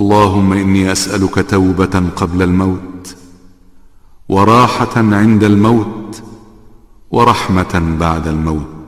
اللهم إني أسألك توبة قبل الموت وراحة عند الموت ورحمة بعد الموت.